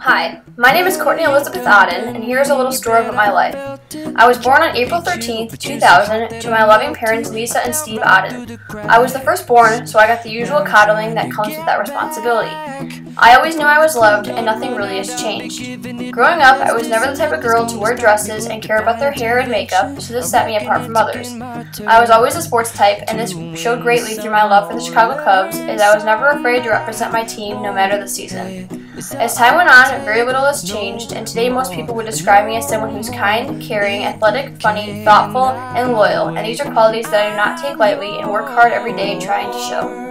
Hi, my name is Courtney Elizabeth Odden, and here's a little story about my life. I was born on April 13, 2000, to my loving parents Lisa and Steve Odden. I was the firstborn, so I got the usual coddling that comes with that responsibility. I always knew I was loved, and nothing really has changed. Growing up, I was never the type of girl to wear dresses and care about their hair and makeup, so this set me apart from others. I was always a sports type, and this showed greatly through my love for the Chicago Cubs, as I was never afraid to represent my team no matter the season. As time went on, very little has changed, and today most people would describe me as someone who's kind, caring, athletic, funny, thoughtful, and loyal, and these are qualities that I do not take lightly and work hard every day trying to show.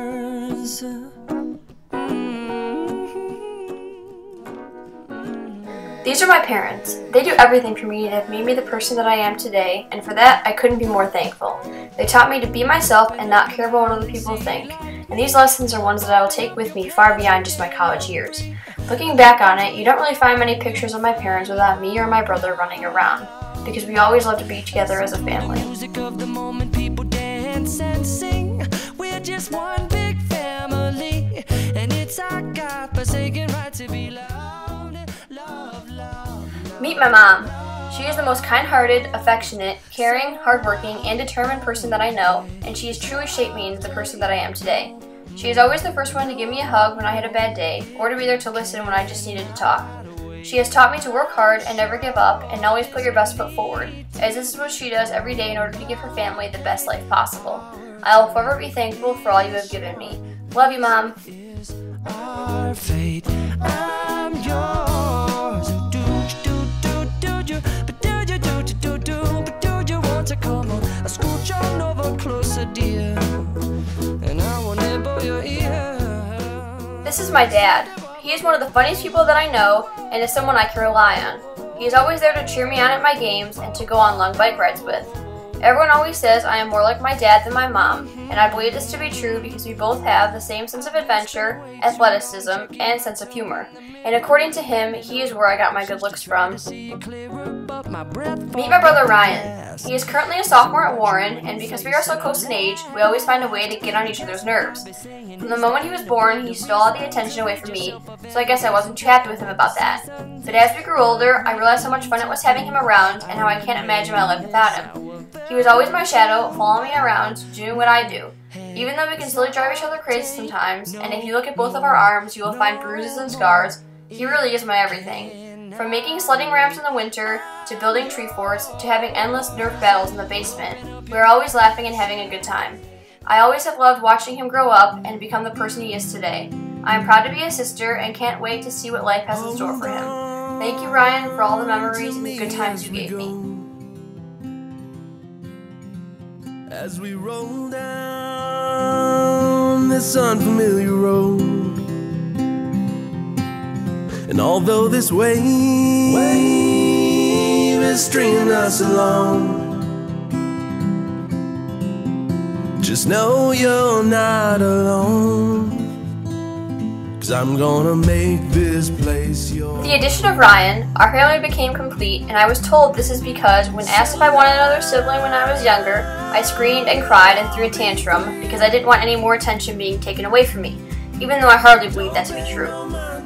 These are my parents. They do everything for me and have made me the person that I am today, and for that, I couldn't be more thankful. They taught me to be myself and not care about what other people think, and these lessons are ones that I will take with me far beyond just my college years. Looking back on it, you don't really find many pictures of my parents without me or my brother running around, because we always love to be together as a family. Meet my mom. She is the most kind-hearted, affectionate, caring, hardworking, and determined person that I know, and she has truly shaped me into the person that I am today. She is always the first one to give me a hug when I had a bad day, or to be there to listen when I just needed to talk. She has taught me to work hard and never give up, and always put your best foot forward, as this is what she does every day in order to give her family the best life possible. I will forever be thankful for all you have given me. Love you, Mom. My dad. He is one of the funniest people that I know and is someone I can rely on. He is always there to cheer me on at my games and to go on long bike rides with. Everyone always says I am more like my dad than my mom, mm-hmm. and I believe this to be true because we both have the same sense of adventure, athleticism, and sense of humor. And according to him, he is where I got my good looks from. Meet my brother Ryan. He is currently a sophomore at Warren, and because we are so close in age, we always find a way to get on each other's nerves. From the moment he was born, he stole all the attention away from me, so I guess I wasn't too happy with him about that. But as we grew older, I realized how much fun it was having him around and how I can't imagine my life without him. He was always my shadow, following me around, doing what I do. Even though we can still drive each other crazy sometimes, and if you look at both of our arms, you will find bruises and scars, he really is my everything. From making sledding ramps in the winter, to building tree forts, to having endless Nerf battles in the basement, we are always laughing and having a good time. I always have loved watching him grow up and become the person he is today. I am proud to be his sister and can't wait to see what life has in store for him. Thank you, Ryan, for all the memories and the good times you gave me. As we roll down this unfamiliar road And although this wave, wave is stringing us along Just know you're not alone. Cause I'm gonna make this place yours. the addition of Ryan, our family became complete, and I was told this is because when asked if I wanted another sibling when I was younger, I screamed and cried and threw a tantrum because I didn't want any more attention being taken away from me, even though I hardly believe that to be true.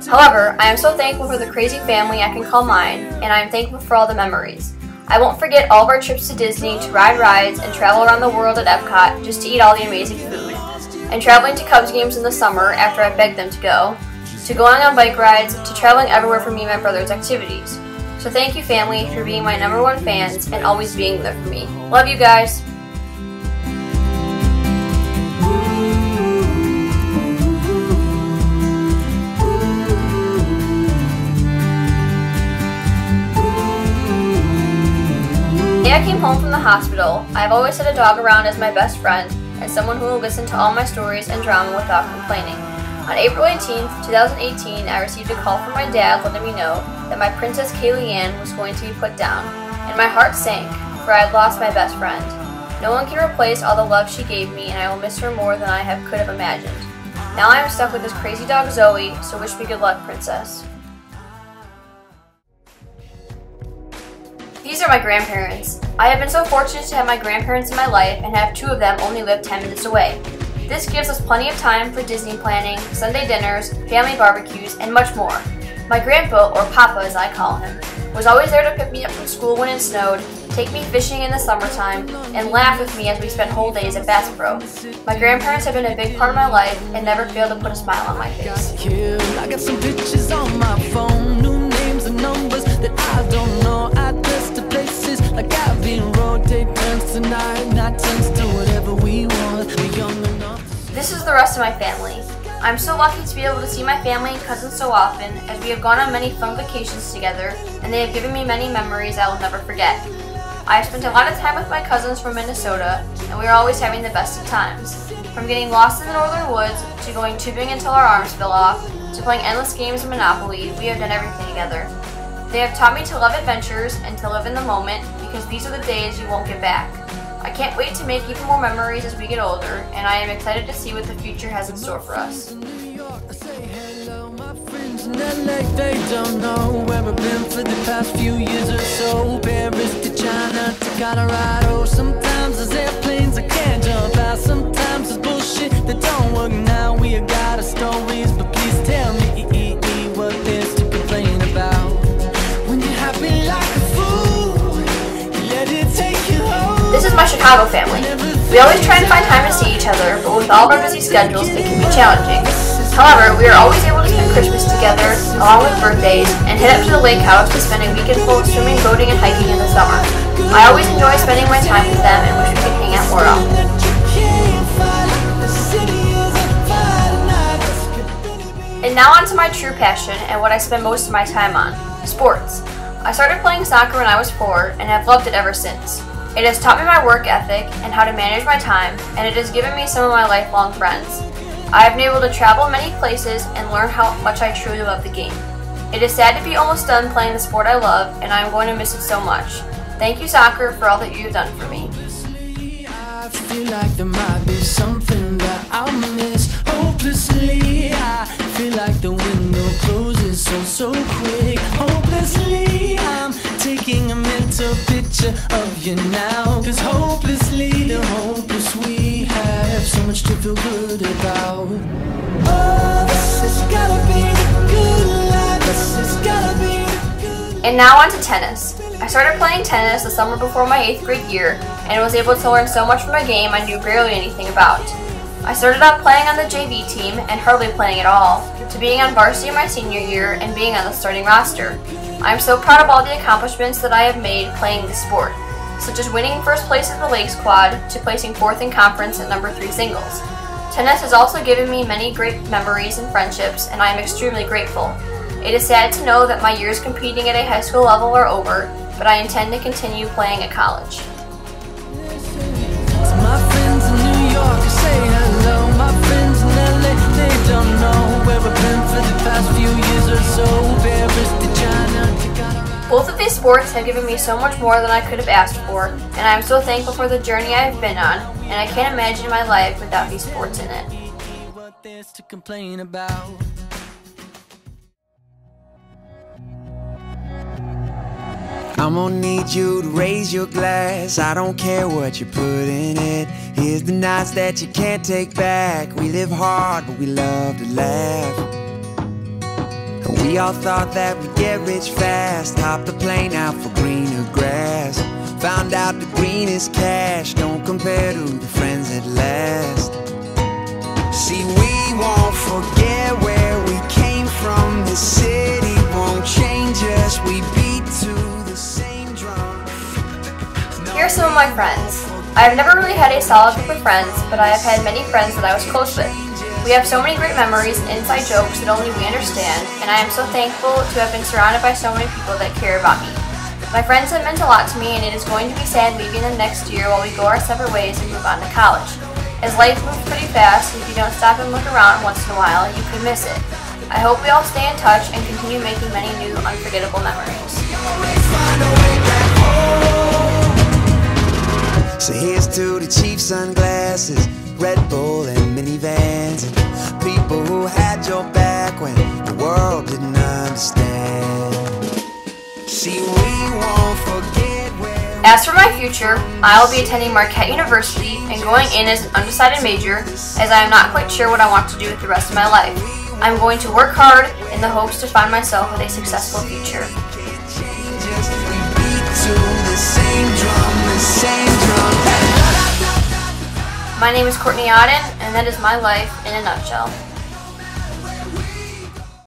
However, I am so thankful for the crazy family I can call mine, and I am thankful for all the memories. I won't forget all of our trips to Disney to ride rides and travel around the world at Epcot just to eat all the amazing food, and traveling to Cubs games in the summer after I begged them to go, to going on bike rides, to traveling everywhere for me and my brother's activities. So thank you family for being my number one fans and always being there for me. Love you guys. day I came home from the hospital, I have always had a dog around as my best friend and someone who will listen to all my stories and drama without complaining. On April 18, 2018, I received a call from my dad letting me know that my Princess Kaylee Ann was going to be put down, and my heart sank, for I had lost my best friend. No one can replace all the love she gave me, and I will miss her more than I have could have imagined. Now I am stuck with this crazy dog Zoe, so wish me good luck, Princess. These are my grandparents. I have been so fortunate to have my grandparents in my life and have two of them only live 10 minutes away. This gives us plenty of time for Disney planning, Sunday dinners, family barbecues, and much more. My grandpa, or Papa as I call him, was always there to pick me up from school when it snowed, take me fishing in the summertime, and laugh with me as we spent whole days at Bass Pro. My grandparents have been a big part of my life and never failed to put a smile on my face. Like I've been rotate turns tonight, not to whatever we want. This is the rest of my family. I'm so lucky to be able to see my family and cousins so often, as we have gone on many fun vacations together, and they have given me many memories I will never forget. I have spent a lot of time with my cousins from Minnesota, and we are always having the best of times. From getting lost in the northern woods, to going tubing until our arms fell off, to playing endless games of Monopoly, we have done everything together. They have taught me to love adventures and to live in the moment, because these are the days you won't get back. I can't wait to make even more memories as we get older, and I am excited to see what the future has in store for us. Paris to China to Colorado Chicago family. We always try and find time to see each other, but with all of our busy schedules, it can be challenging. However, we are always able to spend Christmas together, along with birthdays, and head up to the lake house to spend a weekend full of swimming, boating, and hiking in the summer. I always enjoy spending my time with them and wish we could hang out more often. And now on to my true passion and what I spend most of my time on, sports. I started playing soccer when I was four and have loved it ever since. It has taught me my work ethic and how to manage my time, and it has given me some of my lifelong friends. I have been able to travel many places and learn how much I truly love the game. It is sad to be almost done playing the sport I love, and I am going to miss it so much. Thank you, soccer, for all that you have done for me. Hopelessly. I feel like the window closes so so quick. Hopelessly, I'm taking a mental picture of you now. Cause hopelessly, the hopeless we have so much to feel good about. Oh, this has gotta be good life. This has gotta be And now on to tennis. I started playing tennis the summer before my 8th grade year and was able to learn so much from a game I knew barely anything about. I started out playing on the JV team and hardly playing at all, to being on varsity in my senior year and being on the starting roster. I am so proud of all the accomplishments that I have made playing the sport, such as winning first place in the Lake Squad to placing fourth in conference at number 3 singles. Tennis has also given me many great memories and friendships, and I am extremely grateful. It is sad to know that my years competing at a high school level are over, but I intend to continue playing at college. Don't know where I've been for the past few years or so. Paris to China. Both of these sports have given me so much more than I could have asked for, and I am so thankful for the journey I have been on, and I can't imagine my life without these sports in it. I'm gonna need you to raise your glass. I don't care what you put in it. Here's the nights that you can't take back. We live hard, but we love to laugh. We all thought that we'd get rich fast. Hop the plane out for greener grass. Found out the green is cash don't compare to the friends that last. See, we won't forget my friends. I have never really had a solid group of friends, but I have had many friends that I was close with. We have so many great memories and inside jokes that only we understand, and I am so thankful to have been surrounded by so many people that care about me. My friends have meant a lot to me, and it is going to be sad leaving them next year while we go our separate ways and move on to college. As life moves pretty fast, if you don't stop and look around once in a while, you could miss it. I hope we all stay in touch and continue making many new, unforgettable memories. So here's to the cheap sunglasses, Red Bull and minivans, and people who had your back when the world didn't understand. See, we won't forget where. As for my future, I will be attending Marquette University and going in as an undecided major, as I am not quite sure what I want to do with the rest of my life. I'm going to work hard in the hopes to find myself with a successful future. My name is Courtney Odden, and that is my life in a nutshell.